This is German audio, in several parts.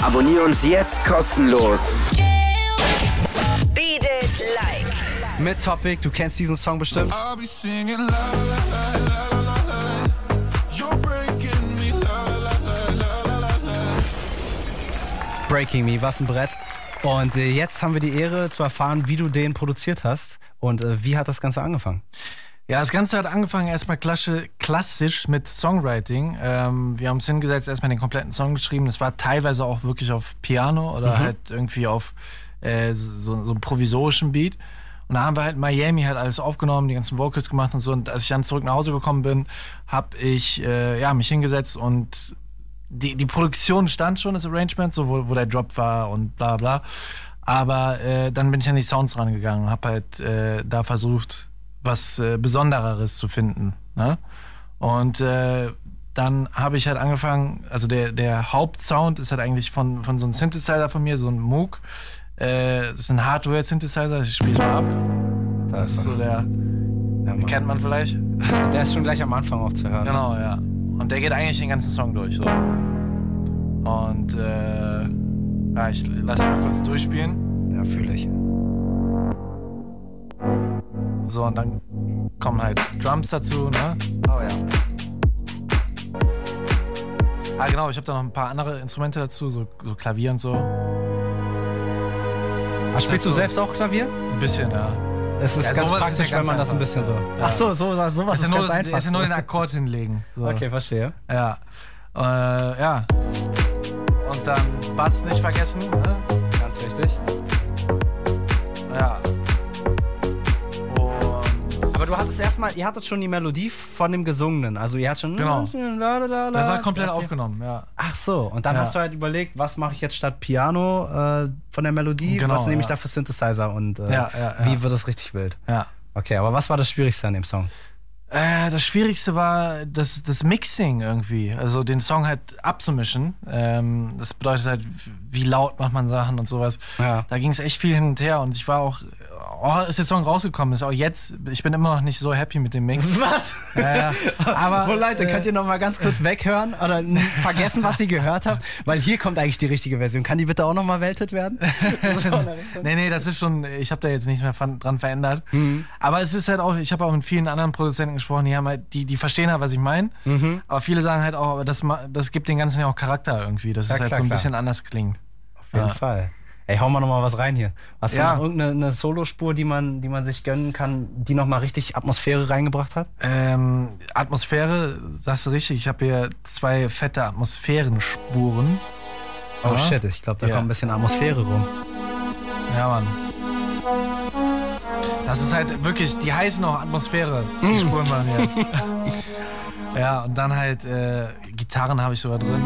Abonnier uns jetzt kostenlos. Beat It Like. Mit Topic, du kennst diesen Song bestimmt. I'll be singing la la la la la la la. You're breaking me was ein Brett. Und äh, jetzt haben wir die Ehre zu erfahren, wie du den produziert hast. Und äh, wie hat das Ganze angefangen? Ja, das Ganze hat angefangen erstmal klassisch, klassisch mit Songwriting. Ähm, wir haben uns hingesetzt, erstmal den kompletten Song geschrieben. Das war teilweise auch wirklich auf Piano oder halt irgendwie auf äh, so, so einem provisorischen Beat. Und da haben wir halt in Miami halt alles aufgenommen, die ganzen Vocals gemacht und so. Und als ich dann zurück nach Hause gekommen bin, habe ich äh, ja, mich hingesetzt und die, die Produktion stand schon, das Arrangement, so wo, wo der Drop war und bla bla. Aber äh, dann bin ich an die Sounds rangegangen und habe halt äh, da versucht, was äh, Besondereres zu finden. Ne? Und äh, dann habe ich halt angefangen, also der, der Hauptsound ist halt eigentlich von, von so einem Synthesizer von mir, so ein Moog. Äh, das ist ein Hardware-Synthesizer, ich spiele mal ab. Das ist so der, Ja, kennt man vielleicht. Der ist schon gleich am Anfang auch zu hören. Genau, ja. Und der geht eigentlich den ganzen Song durch. So. Und äh, ja, ich lasse ihn mal kurz durchspielen. Ja, fühle ich. So, und dann kommen halt Drums dazu, ne? Oh ja. Ah, genau, ich habe da noch ein paar andere Instrumente dazu, so, so Klavier und so. Ah, spielst du so- selbst auch Klavier? Ein bisschen, ja. Es ist Ja, ganz sowas ist praktisch, ja ganz wenn man das ein einfach. bisschen so. Ja. Ach so, so, sowas Ist ist, ja, nur, ganz einfach. ist ja nur den Akkord hinlegen. So. Okay, verstehe. Ja. Äh, ja. Und dann Bass nicht vergessen. Ne? Ganz wichtig. Du hattest erstmal, ihr hattet schon die Melodie von dem Gesungenen. Also ihr hattet schon. Genau. Das das war komplett aufgenommen, ja. Ach so, und dann Ja. hast du halt überlegt, was mache ich jetzt statt Piano äh, von der Melodie? Genau, was nehme ich da für Synthesizer und äh, wie wird es richtig wild? Ja. Okay, aber was war das Schwierigste an dem Song? Äh, das Schwierigste war das, das Mixing irgendwie. Also den Song halt abzumischen. Ähm, das bedeutet halt, wie laut macht man Sachen und sowas. Ja. Da ging es echt viel hin und her und ich war auch, oh, ist der Song rausgekommen, ist auch jetzt, ich bin immer noch nicht so happy mit dem Mix. Was? ja, ja. Aber, oh Leute, äh, könnt ihr noch mal ganz kurz weghören oder vergessen, was ihr gehört habt? Weil hier kommt eigentlich die richtige Version. Kann die bitte auch noch mal weltet werden? Nee, nee, das ist schon, ich habe da jetzt nichts mehr dran verändert. Mhm. Aber es ist halt auch, ich habe auch mit vielen anderen Produzenten gesprochen, die haben halt, die, die verstehen halt, was ich meine. Mhm. Aber viele sagen halt auch, das, das gibt den Ganzen ja auch Charakter irgendwie, dass Ja, es halt klar, so ein klar. bisschen anders klingt. Auf jeden Ja. Fall. Ey, hau mal noch mal was rein hier. Hast du Ja. noch irgendeine eine Solospur, die man, die man sich gönnen kann, die noch mal richtig Atmosphäre reingebracht hat? Ähm, Atmosphäre, sagst du richtig, ich habe hier zwei fette Atmosphärenspuren. Oh Ja. shit, ich glaube, da Ja. kommt ein bisschen Atmosphäre rum. Ja, Mann. Das ist halt wirklich, die heißen auch Atmosphäre, die Mm. Spuren bei mir. ja, und dann halt äh, Gitarren habe ich sogar drin.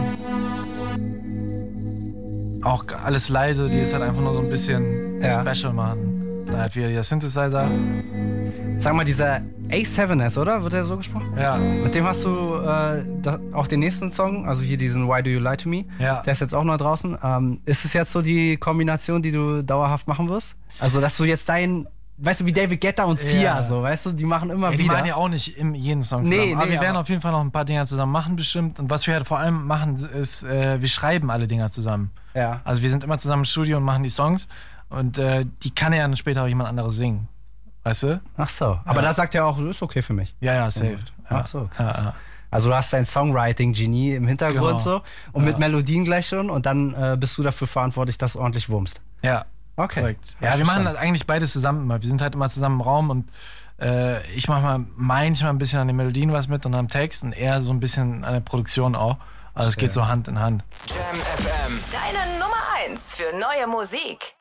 Auch alles leise, die ist halt einfach nur so ein bisschen Ja. special machen. Dann halt wieder der Synthesizer. Sag mal, dieser A7S, oder? Wird der so gesprochen? Ja, Mit dem hast du äh, da, auch den nächsten Song, also hier diesen Why Do You Lie to Me. Ja. Der ist jetzt auch neu draußen. Ähm, ist es jetzt so die Kombination, die du dauerhaft machen wirst? Also, dass du jetzt dein, weißt du, wie David Guetta und Sia, Ja. so, weißt du, die machen immer Ja, die wieder. machen ja auch nicht im jeden Song Nee, zusammen. aber nee, wir werden aber- auf jeden Fall noch ein paar Dinger zusammen machen, bestimmt. Und was wir halt vor allem machen, ist, äh, wir schreiben alle Dinger zusammen. ja. Also wir sind immer zusammen im Studio und machen die Songs. Und äh, die kann ja dann später auch jemand anderes singen. Weißt du? Ach so. Aber Ja. da sagt er auch, ist okay für mich. Ja, ja, safe. Ja. Ach so, Ja, krass. ja. Also du hast dein Songwriting-Genie im Hintergrund Genau. so und mit Melodien gleich schon und dann äh, bist du dafür verantwortlich, dass du ordentlich wummst. ja. Okay. Korrekt. Ja, wir machen das eigentlich beides zusammen immer. Wir sind halt immer zusammen im Raum und äh, ich mache mal manchmal ein bisschen an den Melodien was mit und am Text und eher so ein bisschen an der Produktion auch. Also es geht so Hand in Hand. Jam FM. Deine Nummer eins für neue Musik.